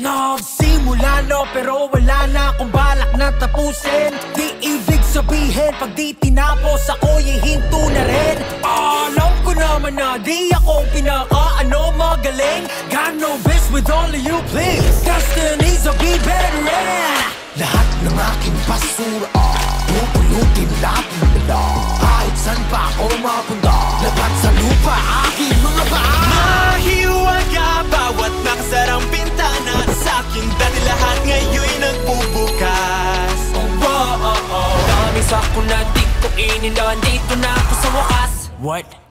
Nagsimula no pero wala na akong balak na tapusin. Di ibig sabihin pag di tinapos ako'y hinto na rin. Alam ko naman na di ako pinaka ano magaling. Got no best with all of you please. Destinies will be better in Lahat ng aking basura Pupulutin lagi nila Kahit saan pa ako mapunta oh, oh. Dami sa ko na di ko inilan Dito na ako sa wakas What?